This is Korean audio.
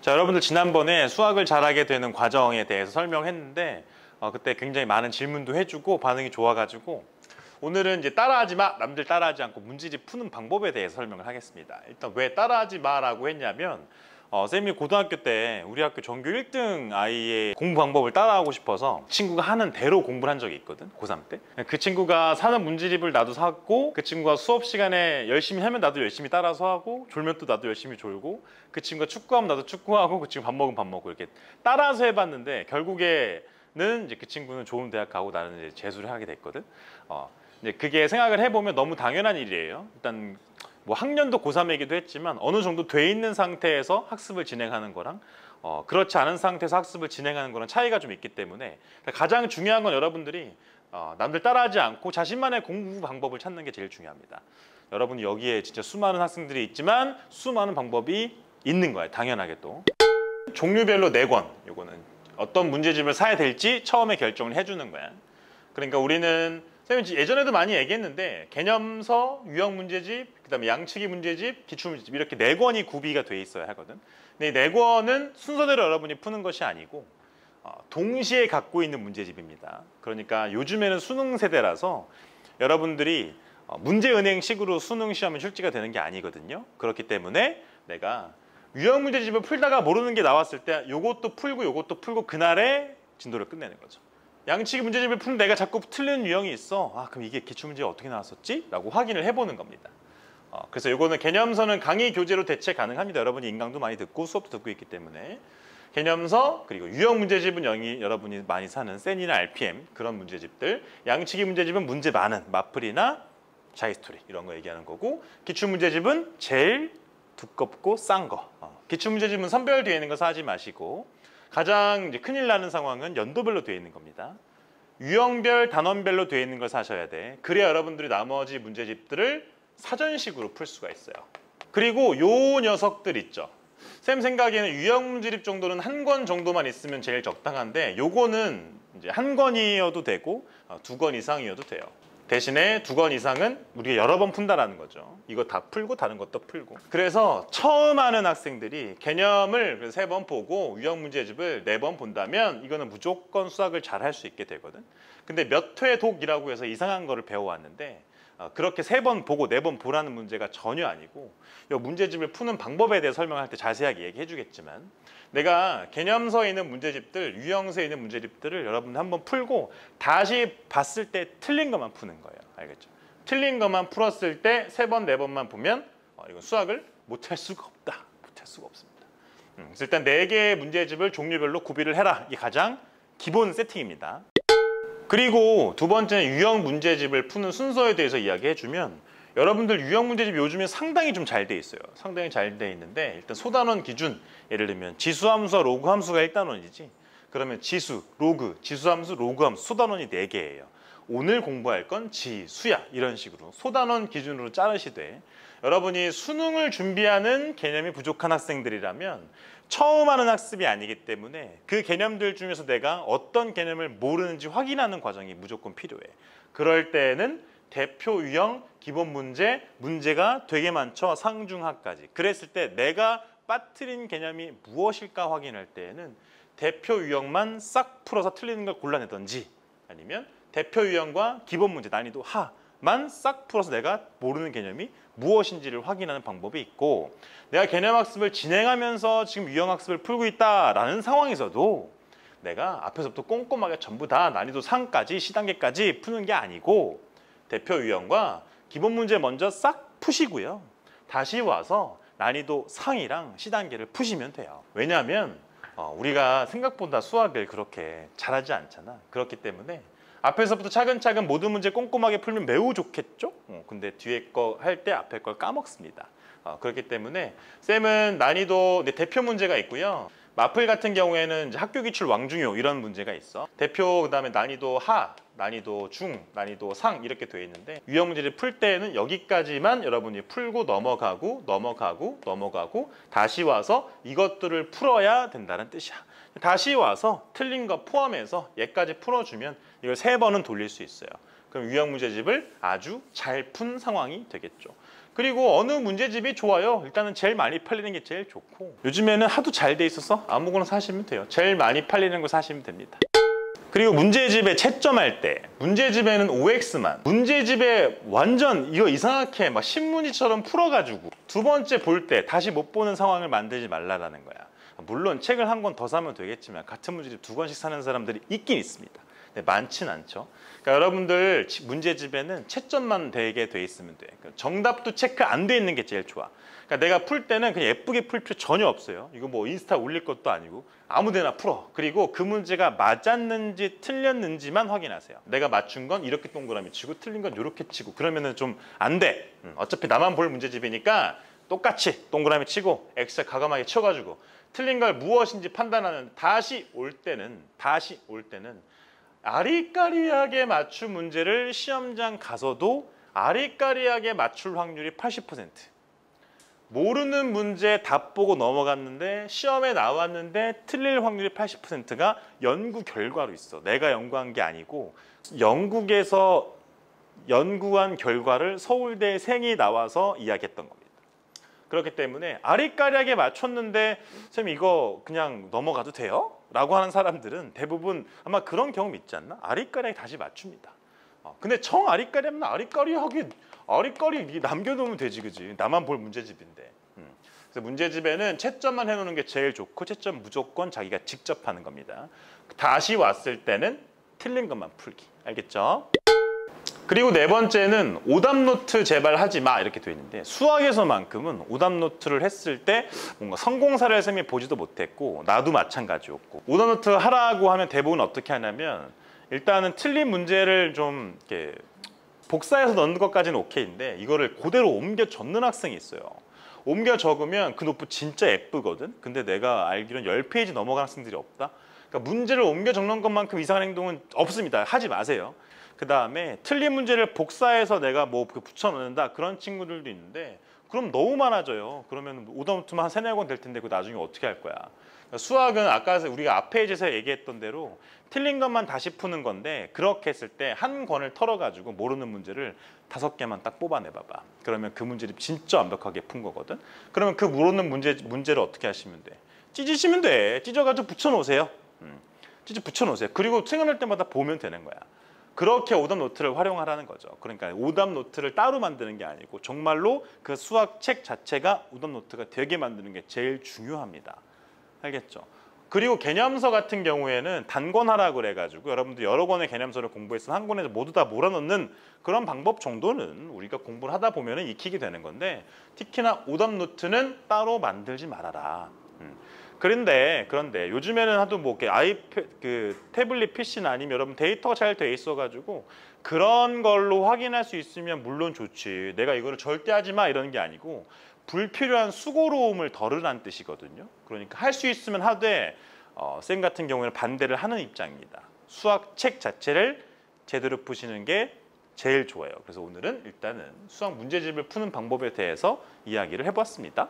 자 여러분들 지난번에 수학을 잘하게 되는 과정에 대해서 설명했는데 어, 그때 굉장히 많은 질문도 해주고 반응이 좋아가지고 오늘은 이제 따라하지 마 남들 따라하지 않고 문제집 푸는 방법에 대해서 설명을 하겠습니다. 일단 왜 따라하지 마라고 했냐면 어, 쌤이 고등학교 때 우리 학교 전교 1등 아이의 공부 방법을 따라하고 싶어서 친구가 하는 대로 공부를 한 적이 있거든 고3 때. 그 친구가 사는 문제집을 나도 샀고 그 친구가 수업 시간에 열심히 하면 나도 열심히 따라서 하고 졸면 또 나도 열심히 졸고 그 친구가 축구하면 나도 축구하고 그 친구 밥 먹으면 밥 먹고 이렇게 따라서 해봤는데 결국에는 이제 그 친구는 좋은 대학 가고 나는 이제 재수를 하게 됐거든. 어, 이제 그게 생각을 해보면 너무 당연한 일이에요. 일단 뭐 학년도 고3이기도 했지만 어느 정도 돼 있는 상태에서 학습을 진행하는 거랑 어, 그렇지 않은 상태에서 학습을 진행하는 거랑 차이가 좀 있기 때문에 가장 중요한 건 여러분들이 어, 남들 따라하지 않고 자신만의 공부 방법을 찾는 게 제일 중요합니다. 여러분이 여기에 진짜 수많은 학생들이 있지만 수많은 방법이 있는 거예요. 당연하게 또. 종류별로 네 권. 요거는 어떤 문제집을 사야 될지 처음에 결정을 해주는 거야. 그러니까 우리는 선생님 예전에도 많이 얘기했는데 개념서, 유형 문제집, 그다음에 양측이 문제집, 기출 문제집 이렇게 네 권이 구비가 돼 있어야 하거든. 근데 이 네 권은 순서대로 여러분이 푸는 것이 아니고 어, 동시에 갖고 있는 문제집입니다. 그러니까 요즘에는 수능 세대라서 여러분들이 어, 문제은행식으로 수능 시험에 출제가 되는 게 아니거든요. 그렇기 때문에 내가 유형 문제집을 풀다가 모르는 게 나왔을 때 요것도 풀고 요것도 풀고 그날에 진도를 끝내는 거죠. 양치기 문제집을 푸는 내가 자꾸 틀리는 유형이 있어. 아 그럼 이게 기출문제 어떻게 나왔었지? 라고 확인을 해보는 겁니다. 어, 그래서 이거는 개념서는 강의 교재로 대체 가능합니다. 여러분이 인강도 많이 듣고 수업도 듣고 있기 때문에 개념서 그리고 유형 문제집은 영이 여러분이 많이 사는 센이나 RPM 그런 문제집들 양치기 문제집은 문제 많은 마플이나 자이스토리 이런 거 얘기하는 거고 기출 문제집은 제일 두껍고 싼 거. 어, 기출 문제집은 선별 되어 있는 거 사지 마시고 가장 큰일 나는 상황은 연도별로 되어 있는 겁니다. 유형별, 단원별로 되어 있는 걸 사셔야 돼. 그래야 여러분들이 나머지 문제집들을 사전식으로 풀 수가 있어요. 그리고 요 녀석들 있죠. 쌤 생각에는 유형 문제집 정도는 한 권 정도만 있으면 제일 적당한데 요거는 이제 한 권이어도 되고 어, 두권 이상이어도 돼요. 대신에 두 권 이상은 우리가 여러 번 푼다라는 거죠. 이거 다 풀고 다른 것도 풀고. 그래서 처음 하는 학생들이 개념을 세 번 보고 유형 문제집을 네 번 본다면 이거는 무조건 수학을 잘 할 수 있게 되거든. 근데 몇 회 독이라고 해서 이상한 거를 배워왔는데 어, 그렇게 세 번 보고 네 번 보라는 문제가 전혀 아니고 이 문제집을 푸는 방법에 대해 설명할 때 자세하게 얘기해 주겠지만 내가 개념서에 있는 문제집들, 유형서에 있는 문제집들을 여러분 한번 풀고 다시 봤을 때 틀린 것만 푸는 거예요. 알겠죠? 틀린 것만 풀었을 때 세 번, 네 번만 보면 어, 이건 수학을 못할 수가 없다. 못할 수가 없습니다. 음, 그래서 일단 네 개의 문제집을 종류별로 구비를 해라. 이게 가장 기본 세팅입니다. 그리고 두 번째는 유형 문제집을 푸는 순서에 대해서 이야기해주면 여러분들 유형 문제집 요즘에 상당히 좀 잘 돼 있어요. 상당히 잘 돼 있는데 일단 소단원 기준 예를 들면 지수 함수와 로그 함수가 1단원이지 그러면 지수, 로그, 지수 함수, 로그 함수 소단원이 4개예요. 오늘 공부할 건 지수야 이런 식으로 소단원 기준으로 자르시되 여러분이 수능을 준비하는 개념이 부족한 학생들이라면 처음 하는 학습이 아니기 때문에 그 개념들 중에서 내가 어떤 개념을 모르는지 확인하는 과정이 무조건 필요해. 그럴 때는 대표 유형, 기본 문제, 문제가 되게 많죠. 상중하까지. 그랬을 때 내가 빠뜨린 개념이 무엇일까 확인할 때에는 대표 유형만 싹 풀어서 틀리는 걸 골라내던지 아니면 대표 유형과 기본 문제 난이도 하만 싹 풀어서 내가 모르는 개념이 무엇인지를 확인하는 방법이 있고 내가 개념 학습을 진행하면서 지금 유형 학습을 풀고 있다라는 상황에서도 내가 앞에서부터 꼼꼼하게 전부 다 난이도 상까지 시단계까지 푸는 게 아니고 대표 유형과 기본 문제 먼저 싹 푸시고요. 다시 와서 난이도 상이랑 시단계를 푸시면 돼요. 왜냐하면 어, 우리가 생각보다 수학을 그렇게 잘하지 않잖아. 그렇기 때문에 앞에서부터 차근차근 모든 문제 꼼꼼하게 풀면 매우 좋겠죠? 어, 근데 뒤에 거 할 때 앞에 걸 까먹습니다. 어, 그렇기 때문에 쌤은 난이도 대표 문제가 있고요. 마플 같은 경우에는 학교 기출 왕중요 이런 문제가 있어. 대표 그다음에 난이도 하, 난이도 중, 난이도 상 이렇게 돼 있는데 유형 문제를 풀 때는 여기까지만 여러분이 풀고 넘어가고 넘어가고 넘어가고 다시 와서 이것들을 풀어야 된다는 뜻이야. 다시 와서 틀린 거 포함해서 얘까지 풀어주면 이걸 세 번은 돌릴 수 있어요. 그럼 유형 문제집을 아주 잘 푼 상황이 되겠죠. 그리고 어느 문제집이 좋아요? 일단은 제일 많이 팔리는 게 제일 좋고 요즘에는 하도 잘 돼 있어서 아무거나 사시면 돼요. 제일 많이 팔리는 거 사시면 됩니다. 그리고 문제집에 채점할 때 문제집에는 OX만 문제집에 완전 이거 이상하게 막 신문지처럼 풀어가지고 두 번째 볼 때 다시 못 보는 상황을 만들지 말라라는 거야. 물론 책을 한 권 더 사면 되겠지만 같은 문제집 두 권씩 사는 사람들이 있긴 있습니다. 네, 많진 않죠. 그러니까 여러분들 치- 문제집에는 채점만 되게 돼 있으면 돼. 그러니까 정답도 체크 안 돼 있는 게 제일 좋아. 그러니까 내가 풀 때는 그냥 예쁘게 풀 필요 전혀 없어요. 이거 뭐 인스타 올릴 것도 아니고 아무데나 풀어. 그리고 그 문제가 맞았는지 틀렸는지만 확인하세요. 내가 맞춘 건 이렇게 동그라미 치고 틀린 건 이렇게 치고 그러면은 좀 안 돼. 음, 어차피 나만 볼 문제집이니까 똑같이 동그라미 치고 엑셀 가감하게 쳐가지고 틀린 걸 무엇인지 판단하는 다시 올 때는 다시 올 때는 아리까리하게 맞춘 문제를 시험장 가서도 아리까리하게 맞출 확률이 80%. 모르는 문제 답 보고 넘어갔는데 시험에 나왔는데 틀릴 확률이 80%가 연구 결과로 있어. 내가 연구한 게 아니고 영국에서 연구한 결과를 서울대 생이 나와서 이야기했던 겁니다. 그렇기 때문에 아리까리하게 맞췄는데 선생님 이거 그냥 넘어가도 돼요? 라고 하는 사람들은 대부분 아마 그런 경험 있지 않나? 아리까리하게 다시 맞춥니다. 어, 근데 정 아리까리 하면 아리까리하게 아리까리 남겨놓으면 되지 그지? 나만 볼 문제집인데. 음. 그래서 문제집에는 채점만 해놓는 게 제일 좋고 채점 무조건 자기가 직접 하는 겁니다. 다시 왔을 때는 틀린 것만 풀기. 알겠죠? 그리고 네 번째는 오답 노트 제발 하지 마 이렇게 돼 있는데 수학에서만큼은 오답 노트를 했을 때 뭔가 성공 사례를 쌤이 보지도 못했고 나도 마찬가지였고 오답 노트 하라고 하면 대부분 어떻게 하냐면 일단은 틀린 문제를 좀 이렇게 복사해서 넣는 것까지는 오케이인데 이거를 그대로 옮겨 적는 학생이 있어요. 옮겨 적으면 그 노트 진짜 예쁘거든. 근데 내가 알기로는 10페이지 넘어간 학생들이 없다. 그러니까 문제를 옮겨 적는 것만큼 이상한 행동은 없습니다. 하지 마세요. 그 다음에 틀린 문제를 복사해서 내가 뭐 붙여 넣는다 그런 친구들도 있는데 그럼 너무 많아져요. 그러면 오답노트만 한 세네 권 될 텐데 그 나중에 어떻게 할 거야? 그러니까 수학은 아까 우리가 앞 페이지에서 얘기했던 대로 틀린 것만 다시 푸는 건데 그렇게 했을 때 한 권을 털어가지고 모르는 문제를 다섯 개만 딱 뽑아내봐봐. 그러면 그 문제를 진짜 완벽하게 푼 거거든. 그러면 그 모르는 문제 문제를 어떻게 하시면 돼? 찢으시면 돼. 찢어가지고 붙여놓으세요. 음. 찢어 붙여놓으세요. 그리고 생각날 때마다 보면 되는 거야. 그렇게 오답 노트를 활용하라는 거죠. 그러니까 오답 노트를 따로 만드는 게 아니고 정말로 그 수학 책 자체가 오답 노트가 되게 만드는 게 제일 중요합니다. 알겠죠? 그리고 개념서 같은 경우에는 단권하라 그래가지고 여러분들 여러 권의 개념서를 공부해서 한 권에 모두 다 몰아넣는 그런 방법 정도는 우리가 공부를 하다 보면 익히게 되는 건데 특히나 오답 노트는 따로 만들지 말아라. 음. 그런데 그런데 요즘에는 하도 뭐 이렇게 아이패 그 태블릿 PC나 아니면 여러분 데이터가 잘 돼 있어가지고 그런 걸로 확인할 수 있으면 물론 좋지. 내가 이거를 절대 하지 마 이러는 게 아니고 불필요한 수고로움을 덜으란 뜻이거든요. 그러니까 할 수 있으면 하되 어, 쌤 같은 경우에는 반대를 하는 입장입니다. 수학 책 자체를 제대로 푸시는 게 제일 좋아요. 그래서 오늘은 일단은 수학 문제집을 푸는 방법에 대해서 이야기를 해봤습니다.